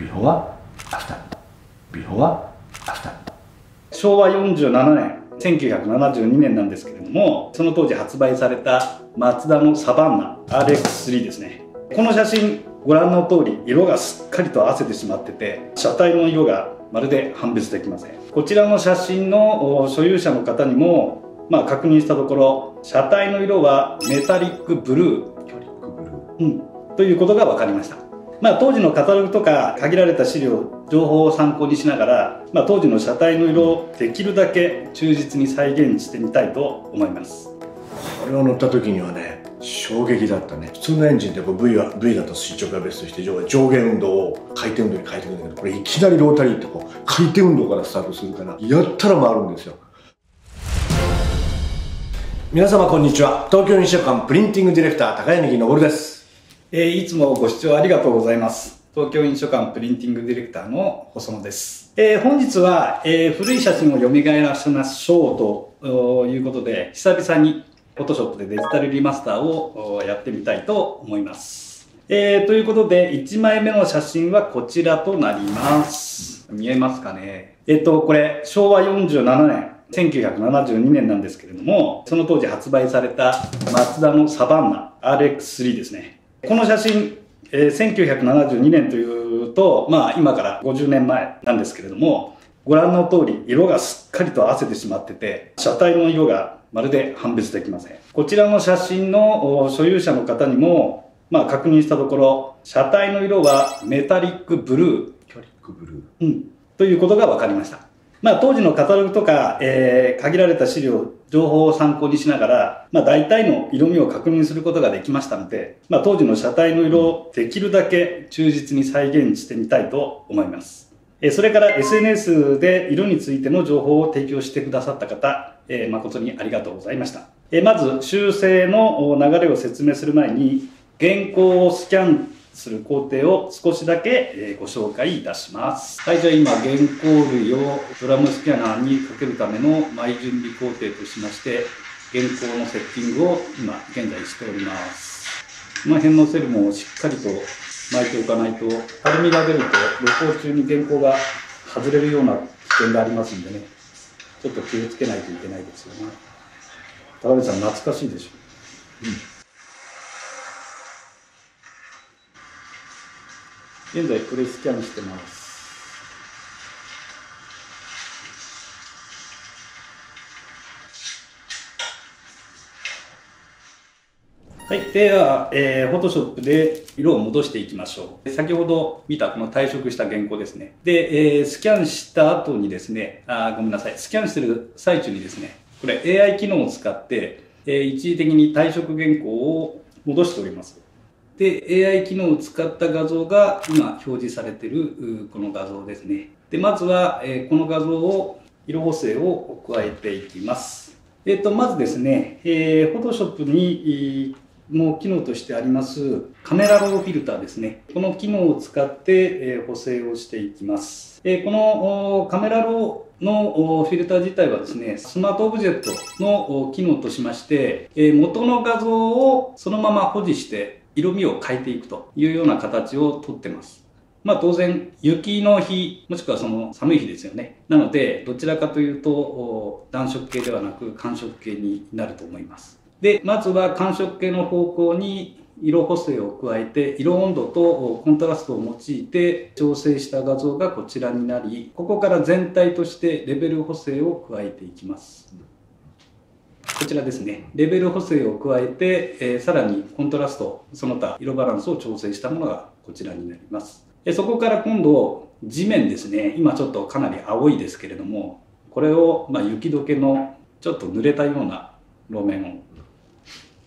ビフォーアフタービフォーアフター昭和47年1972年なんですけれどもその当時発売されたマツダのサバンナ RX3 ですね。この写真ご覧の通り色がすっかりと褪せてしまってて車体の色がまるで判別できません。こちらの写真の所有者の方にも、まあ、確認したところ車体の色はメタリックブルー。うん、ということが分かりましたまあ、当時のカタログとか限られた資料情報を参考にしながら、まあ、当時の車体の色をできるだけ忠実に再現してみたいと思います。これを乗った時にはね衝撃だったね。普通のエンジンってこう v, は v だと垂直が別として上下運動を回転運動に変えていくんだけどこれいきなりロータリーってこう回転運動からスタートするからやったら回るんですよ。皆様こんにちは。東京日書館プリンティングディレクター高柳昇です。えー、いつもご視聴ありがとうございます。東京印書館プリンティングディレクターの細野です。えー、本日は、えー、古い写真を蘇らせましょうということで、久々に Photoshop でデジタルリマスターをやってみたいと思います。え、ということで、1枚目の写真はこちらとなります。見えますかね？えっと、これ、昭和47年。1972年なんですけれども、その当時発売されたマツダのサバンナ RX3 ですね。この写真、えー、1972年というと、まあ今から50年前なんですけれども、ご覧の通り色がすっかりと合わせてしまってて、車体の色がまるで判別できません。こちらの写真の所有者の方にも、まあ確認したところ、車体の色はメタリックブルー。メタリックブルー。うん。ということが分かりました。まあ当時のカタログとか、えー、限られた資料、情報を参考にしながら、まあ大体の色味を確認することができましたので、まあ当時の車体の色をできるだけ忠実に再現してみたいと思います。えそれから SNS で色についての情報を提供してくださった方、えー、誠にありがとうございました。えまず修正の流れを説明する前に、原稿をスキャンする工程を少しだけご紹介いたします。はい、じゃあ今、原稿類をドラムスキャナーにかけるための前準備工程としまして、原稿のセッティングを今現在しております。この辺のセルもしっかりと巻いておかないと、たるみが出ると録音中に原稿が外れるような危険がありますんでね、ちょっと気をつけないといけないですよね。高橋さん、懐かしいでしょ？うん現在プレスキャンしてますはい。では、えー、フォトショップで色を戻していきましょう。先ほど見たこの退色した原稿ですね。で、えー、スキャンした後にですね、あ、ごめんなさい。スキャンしてる最中にですね、これ AI 機能を使って、えー、一時的に退色原稿を戻しております。で、AI 機能を使った画像が今表示されているこの画像ですね。で、まずは、えこの画像を色補正を加えていきます。えっ、と、まずですね、えー、Photoshop にの機能としてありますカメラローフィルターですね。この機能を使って、え補正をしていきます。えこのカメラローのフィルター自体はですね、スマートオブジェクトの機能としまして、元の画像をそのまま保持して色味を変えていくというような形をとってます。まあ当然、雪の日、もしくはその寒い日ですよね。なので、どちらかというと、暖色系ではなく寒色系になると思います。で、まずは寒色系の方向に色補正を加えて、色温度とコントラストを用いて調整した画像がこちらになり、ここから全体としてレベル補正を加えていきます。こちらですね、レベル補正を加えて、えー、さらにコントラスト、その他色バランスを調整したものがこちらになります。でそこから今度、地面ですね、今ちょっとかなり青いですけれども、これを、ま、雪解けのちょっと濡れたような路面を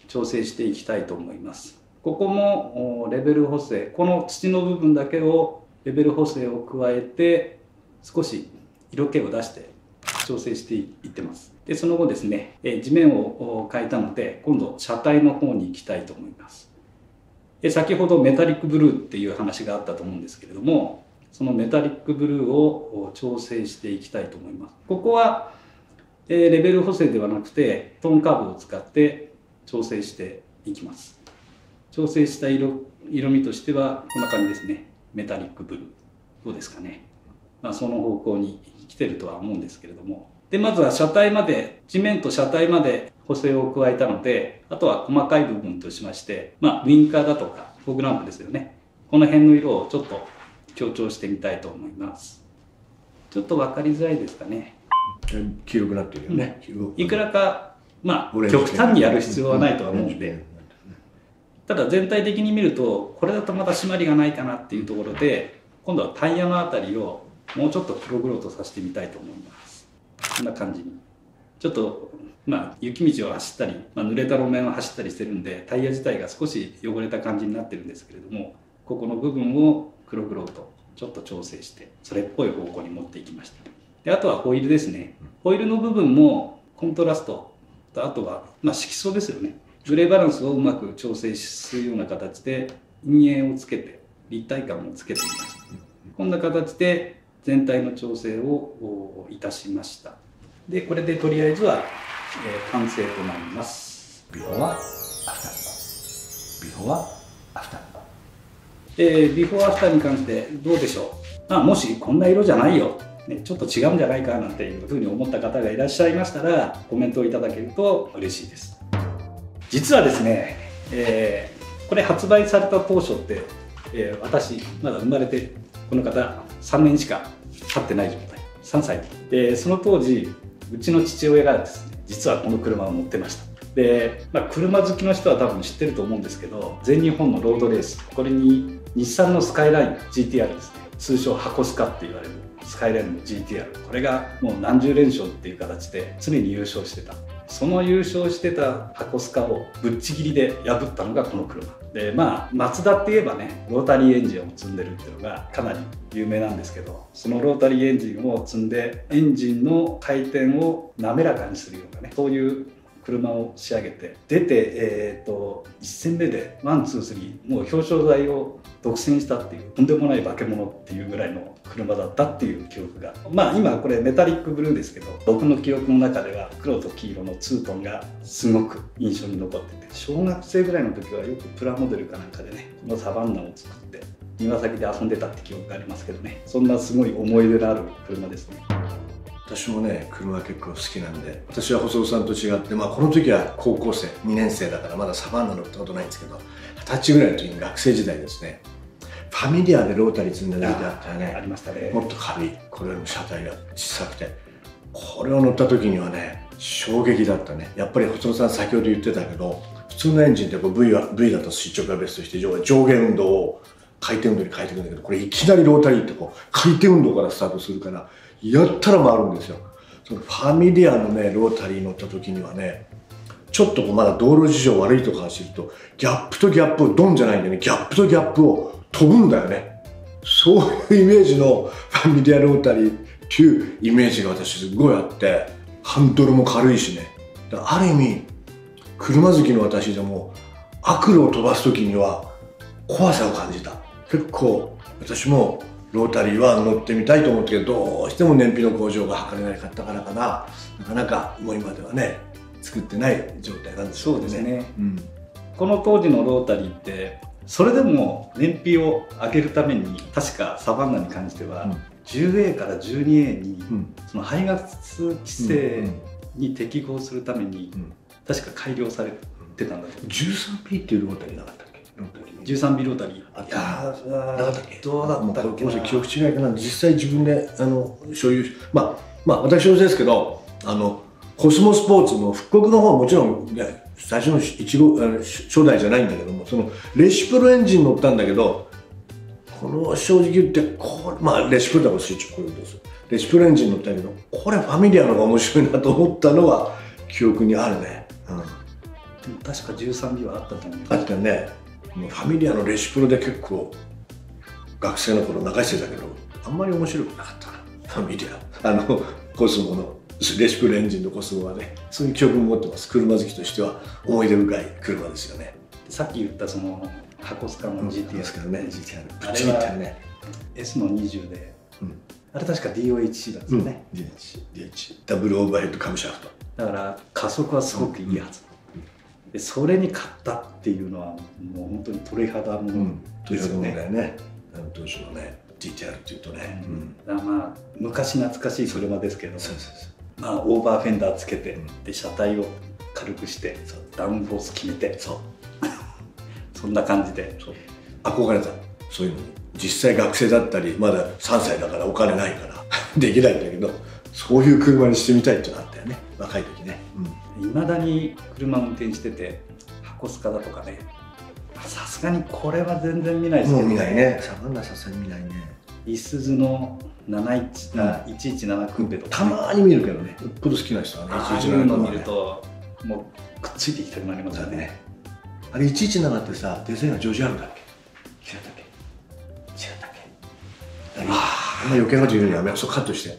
調整していきたいと思います。ここもレベル補正、この土の部分だけをレベル補正を加えて少し色気を出して調整していってます。で、その後ですね、え地面を変えたので、今度車体の方に行きたいと思います。で先ほどメタリックブルーっていう話があったと思うんですけれども、そのメタリックブルーを調整していきたいと思います。ここは、えレベル補正ではなくて、トーンカーブを使って調整していきます。調整した色色味としてはこんな感じですね。メタリックブルー。どうですかね、まあ、その方向に来てるとは思うんですけれどもでまずは車体まで地面と車体まで補正を加えたのであとは細かい部分としまして、まあ、ウィンカーだとかフォグランプですよね。この辺の色をちょっと強調してみたいと思います。ちょっと分かりづらいですかね。黄色くなってるよね、いくらかまあ極端にやる必要はないとは思うんで、ただ全体的に見るとこれだとまだ締まりがないかなっていうところで今度はタイヤのあたりをもうちょっと黒々とさせてみたいと思いますこんな感じに。ちょっとまあ雪道を走ったり、まあ、濡れた路面を走ったりしてるんでタイヤ自体が少し汚れた感じになってるんですけれどもここの部分を黒々とちょっと調整してそれっぽい方向に持っていきました。であとはホイールですね。ホイールの部分もコントラストとあとは、まあ、色素ですよね。グレーバランスをうまく調整するような形で陰影をつけて立体感をつけてみました。こんな形で全体の調整をいたしました。でこれでとりあえずは、えー、完成となります。ビフォーアフタービフォーアフターえー、ビフォーアフターに関してどうでしょう、まあ、もしこんな色じゃないよ。ね、ちょっと違うんじゃないかなんていうふうに思った方がいらっしゃいましたらコメントをいただけると嬉しいです。実はですね、えー、これ発売された当初って、えー、私まだ生まれてこの方3年しか経ってない状態。3歳。でその当時うちの父親がですね実はこの車を乗ってました。で、まあ、車好きの人は多分知ってると思うんですけど全日本のロードレースこれに日産のスカイライン GTR ですね。通称箱スカって言われるスカイラインの GTR これがもう何十連勝っていう形で常に優勝してた。その優勝してた箱スカをぶっちぎりで破ったのがこの車。でまあマツダって言えばねロータリーエンジンを積んでるっていうのがかなり有名なんですけどそのロータリーエンジンを積んでエンジンの回転を滑らかにするようなねそういう車を仕上げて出て、えーと、1戦目で one two three もう表彰台を独占したっていうとんでもない化け物っていうぐらいの車だったっていう記憶がまあ今これメタリックブルーですけど僕の記憶の中では黒と黄色のツートンがすごく印象に残ってて小学生ぐらいの時はよくプラモデルかなんかでねこのサバンナを作って庭先で遊んでたって記憶がありますけどねそんなすごい思い出のある車ですね。私もね車結構好きなんで私は細尾さんと違って、まあ、この時は高校生2年生だからまだサバンナ乗ったことないんですけど二十歳ぐらいの時に学生時代ですね。ファミリアでロータリー積んだ時があったよね。ありましたね。もっと軽い。これの車体が小さくて。これを乗った時にはね衝撃だったね。やっぱり細尾さん先ほど言ってたけど普通のエンジンってこう v, は v だと垂直がベストして上下運動を回転運動に変えていくんだけどこれいきなりロータリーってこう回転運動からスタートするからやったら回るんですよ。そのファミリアのねロータリー乗った時にはねちょっとまだ道路事情悪いとこ走るとギャップとギャップをドンじゃないんだよね。ギャップとギャップを飛ぶんだよね。そういうイメージのファミリアロータリーっていうイメージが私すごいあってハンドルも軽いしね。だある意味車好きの私でも悪路を飛ばす時には怖さを感じた。結構私もロータリーは乗ってみたいと思ったけどどうしても燃費の向上が図れなかったからかな。なかなかもう今ではね作ってない状態なんですよね。そうですね、うん、この当時のロータリーってそれでも燃費を上げるために確かサバンナに関しては、うん、10A から 12A に、うん、その排ガス規制に適合するために、確か改良されてたんだと 13P っていうロータリーなかった13ビロータリーあった。なかったっけどうだったっけもし記憶違いかな。実際自分であの所有まあまあ私はですけどあのコスモスポーツの復刻の方はもちろん最初の一号初代じゃないんだけどもそのレシプロエンジン乗ったんだけどこの正直言ってこれまあレシプロだからスイッチこれですレシプロエンジン乗ったけどこれファミリアの方が面白いなと思ったのは記憶にあるね、うん、でも確か13尾はあったと思う。あったねファミリアのレシプロで結構学生の頃流してたけどあんまり面白くなかったな。ファミリア。あのコスモのレシプロエンジンのコスモはねそういう記憶も持ってます。車好きとしては思い出深い車ですよね。さっき言ったその箱スカの GTR ですからね。GTR ぶっちぎったよね。S の20で、うん、あれ確か DOHC なんですよね、うん、DH, DH ダブルオーバーヘッドカムシャフトだから加速はすごくいいはず、でそれに勝ったっていうのはもう本当に鳥肌もん、鳥肌もんだよね。あの当時のね GTR っていうとね、うん、まあ昔懐かしい車ですけどそうそうそうまあ、オーバーフェンダーつけて、うん。で車体を軽くしてダウンフォース決めて。そう。そんな感じで。憧れた。そういうの。に実際学生だったりまだ3歳だからお金ないから できないんだけどそういう車にしてみたいってのあったよね。若い時ね、いまだに車運転してて箱スカだとかね。さすがにこれは全然見ないですけど、サバンナさすがに見ないね。いすずの71あ117クーペとか、たまに見るけどね。よっぽど好きな人はねああいうの見るともうくっついていきたくなりますよね。あれ117ってさデザインはジョージ・アルだっけ？違ったっけ？違ったっけ？あんま余計なこと言うのにやめよう。そうカットして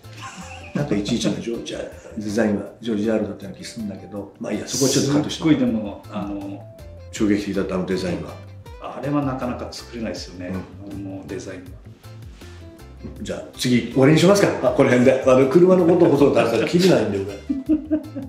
なんか11のジョージ・アルデザインはジョージ・アルだったような気するんだけどまあいいやそこはちょっとカットしすっごいでもあの衝撃的だったあのデザインは。あれはなかなか作れないですよね、あのデザインは。じゃあ次終わりにしますか。あこの辺で。あの車のことほとんど話したら切りないんで俺